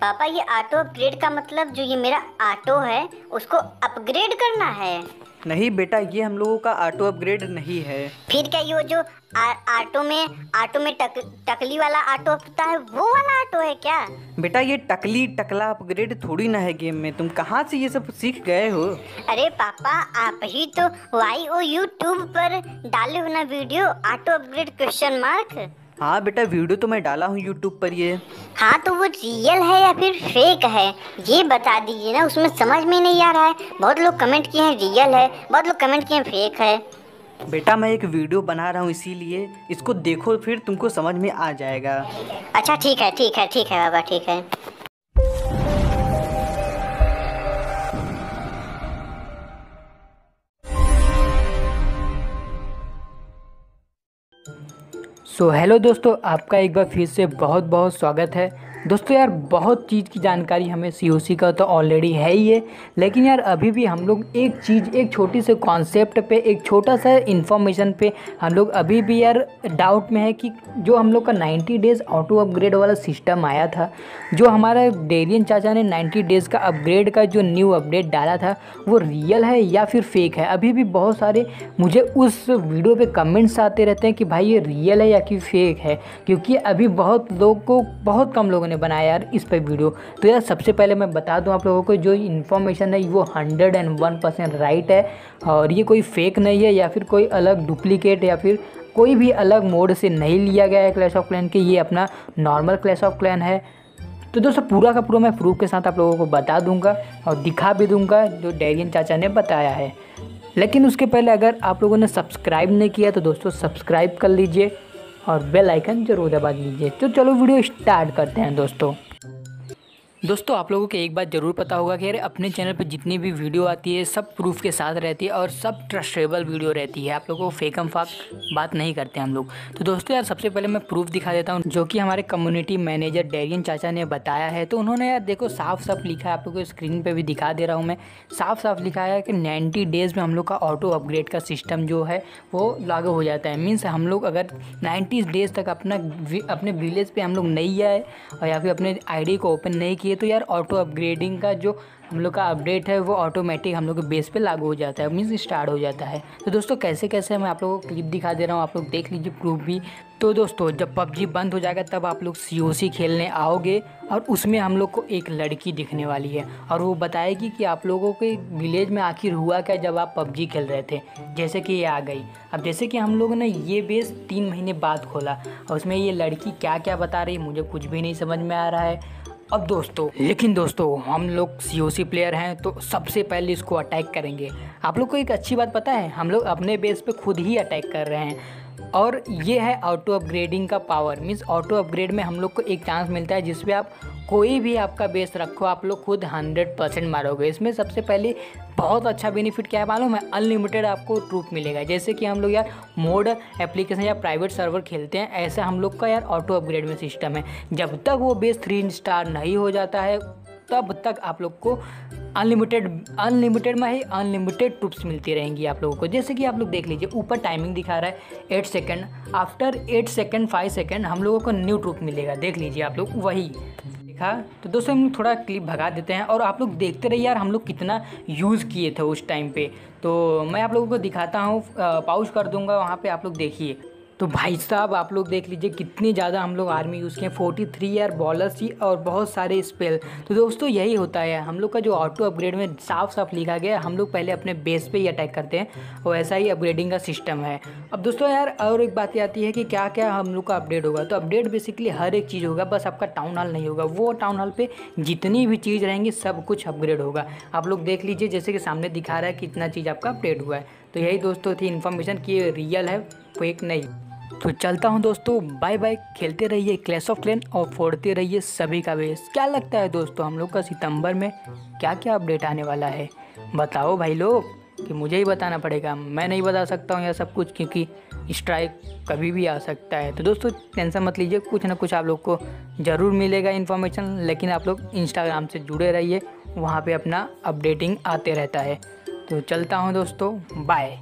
पापा ये auto upgrade का मतलब जो ये मेरा ऑटो है उसको अपग्रेड करना है। नहीं बेटा ये हम लोगों का ऑटो अपग्रेड नहीं है। फिर क्या ये जो ऑटो में ऑटो में टक, टकली वाला ऑटो होता है वो वाला ऑटो है क्या? बेटा ये टकली टकला अपग्रेड थोड़ी ना है गेम में। तुम कहाँ से ये सब सीख गए हो? अरे पापा आप ही तो वाई ओ यूट्यूब पर डाले हो ना video auto upgrade question mark हाँ बेटा वीडियो तो मैं डाला हूँ यूट्यूब पर ये। हाँ तो वो रियल है या फिर फेक है? ये बता दीजिए ना उसमें समझ में नहीं आ रहा है। बहुत लोग कमेंट किए हैं रियल है बहुत लोग कमेंट किए हैं फेक है। बेटा मैं एक वीडियो बना रहा हूँ इसीलिए इसको देखो फिर तुमको समझ में आ जाएगा। अच्छा ठीक है ठीक है ठीक है बाबा ठीक है। सो so, हेलो दोस्तों आपका एक बार फिर से बहुत बहुत स्वागत है। दोस्तों यार, बहुत चीज़ की जानकारी हमें सीओसी का तो ऑलरेडी है ही है। लेकिन यार, अभी भी हम लोग एक चीज़, एक छोटी से कॉन्सेप्ट पे, एक छोटा सा इन्फॉर्मेशन पे हम लोग अभी भी यार डाउट में है कि जो हम लोग का 90 डेज़ ऑटो अपग्रेड वाला सिस्टम आया था, जो हमारा डेरियन चाचा ने 90 डेज़ का अपग्रेड का जो न्यू अपडेट डाला था, वो रियल है या फिर फेक है? अभी भी बहुत सारे मुझे उस वीडियो पर कमेंट्स आते रहते हैं कि भाई ये रियल है या कि फेक है, क्योंकि अभी बहुत लोग को, बहुत कम लोगों ने बनाया यार इस पर वीडियो। तो यार सबसे पहले मैं बता दूँ आप लोगों को, जो इन्फॉर्मेशन है, वो hundred and one percent right है। और ये कोई फेक नहीं है या फिर कोई अलग डुप्लीकेट या फिर कोई भी अलग मोड से नहीं लिया गया है क्लैश ऑफ़ क्लैन के, ये अपना नॉर्मल क्लैश ऑफ़ क्लैन है। तो दोस्तों पूरा का पूरा मैं प्रूफ के साथ आप लोगों को बता दूँगा और दिखा भी दूँगा जो डेरियन चाचा ने बताया है। लेकिन उसके पहले अगर आप लोगों ने सब्सक्राइब नहीं किया तो दोस्तों सब्सक्राइब कर लीजिए। और बेल आइकन ज़रूर दबा दीजिए। तो चलो वीडियो स्टार्ट करते हैं दोस्तों। दोस्तों, आप लोगों को एक बात ज़रूर पता होगा कि यार अपने चैनल पर जितनी भी वीडियो आती है, सब प्रूफ के साथ रहती है और सब ट्रस्टेबल वीडियो रहती है। आप लोगों को फेकम फाक बात नहीं करते हम लोग। तो दोस्तों, यार, सबसे पहले मैं प्रूफ दिखा देता हूँ, जो कि हमारे कम्युनिटी मैनेजर डेरियन चाचा ने बताया है। तो उन्होंने, यार, देखो साफ़ साफ़ लिखा है, आप लोगों को स्क्रीन पर भी दिखा दे रहा हूँ मैं। साफ़ साफ़ लिखा है कि नाइन्टी डेज़ में हम लोग का ऑटो अपग्रेड का सिस्टम जो है, वो लागू हो जाता है। मीन्स हम लोग अगर नाइन्टी डेज़ तक अपना अपने विलेज पर हम लोग नहीं आए और या फिर अपने आईडी को ओपन नहीं किए तो यार ऑटो अपग्रेडिंग का जो हम लोग का अपडेट है, वो ऑटोमेटिक हम लोग के बेस पे लागू हो जाता है मीन्स स्टार्ट हो जाता है। तो दोस्तों, कैसे कैसे मैं आप लोगों को क्लिप दिखा दे रहा हूँ, आप लोग देख लीजिए प्रूफ भी। तो दोस्तों, जब पबजी बंद हो जाएगा, तब आप लोग COC खेलने आओगे और उसमें हम लोग को एक लड़की दिखने वाली है और वो बताएगी कि आप लोगों के विलेज में आखिर हुआ क्या जब आप पबजी खेल रहे थे? जैसे कि ये आ गई। अब जैसे कि हम लोगों ने ये बेस तीन महीने बाद खोला और उसमें ये लड़की क्या क्या बता रही मुझे कुछ भी नहीं समझ में आ रहा है। अब दोस्तों, लेकिन दोस्तों, हम लोग सीओसी प्लेयर हैं तो सबसे पहले इसको अटैक करेंगे। आप लोग को एक अच्छी बात पता है, हम लोग अपने बेस पे खुद ही अटैक कर रहे हैं। और ये है ऑटो अपग्रेडिंग का पावर मीन्स ऑटो अपग्रेड में हम लोग को एक चांस मिलता है, जिसपे आप कोई भी आपका बेस रखो, आप लोग खुद हंड्रेड परसेंट मारोगे। इसमें सबसे पहले बहुत अच्छा बेनिफिट क्या है मालूम है? अनलिमिटेड आपको ट्रूप मिलेगा। जैसे कि हम लोग यार मोड एप्लीकेशन या प्राइवेट सर्वर खेलते हैं, ऐसा हम लोग का यार ऑटो अपग्रेड में सिस्टम है। जब तक वो बेस थ्री स्टार नहीं हो जाता है, तब तक आप लोग को अनलिमिटेड अनलिमिटेड में ही अनलिमिटेड ट्रूप्स मिलती रहेंगी आप लोगों को। जैसे कि आप लोग देख लीजिए, ऊपर टाइमिंग दिखा रहा है eight second after eight second five second हम लोगों को न्यू ट्रूप मिलेगा। देख लीजिए आप लोग, वही। देखा? तो दोस्तों हम थोड़ा क्लिप भगा देते हैं और आप लोग देखते रहिए यार हम लोग कितना यूज़ किए थे उस टाइम पे। तो मैं आप लोगों को दिखाता हूँ पाउच कर दूँगा, वहाँ पे आप लोग देखिए। तो भाई साहब, आप लोग देख लीजिए कितनी ज़्यादा हम लोग आर्मी यूज़ किए। फोर्टी थ्री ईयर बॉलर थी और बहुत सारे स्पेल तो दोस्तों, यही होता है। हम लोग का जो ऑटो अपग्रेड में साफ़ साफ़ लिखा गया हम लोग पहले अपने बेस पे ही अटैक करते हैं और ऐसा ही अपग्रेडिंग का सिस्टम है। अब दोस्तों यार, और एक बात आती है कि क्या क्या हम लोग का अपडेट होगा? तो अपडेट बेसिकली हर एक चीज़ होगा, बस आपका टाउन हॉल नहीं होगा। वो टाउन हॉल पर जितनी भी चीज़ रहेंगी, सब कुछ अपग्रेड होगा। आप लोग देख लीजिए, जैसे कि सामने दिखा रहा है कितना चीज़ आपका अपडेट हुआ है। तो यही दोस्तों थी इन्फॉर्मेशन कि रियल है फेक नहीं। तो चलता हूँ दोस्तों। Bye bye. खेलते रहिए क्लैश ऑफ़ क्लैन और फोड़ते रहिए सभी का बेस। क्या लगता है दोस्तों हम लोग का सितंबर में क्या क्या अपडेट आने वाला है? बताओ भाई लोग, कि मुझे ही बताना पड़ेगा। मैं नहीं बता सकता हूँ यह सब कुछ क्योंकि स्ट्राइक कभी भी आ सकता है। तो दोस्तों टेंशन मत लीजिए, कुछ ना कुछ आप लोग को ज़रूर मिलेगा इन्फॉर्मेशन लेकिन आप लोग इंस्टाग्राम से जुड़े रहिए, वहाँ पे अपना अपडेटिंग आते रहता है। तो चलता हूँ दोस्तों। बाय।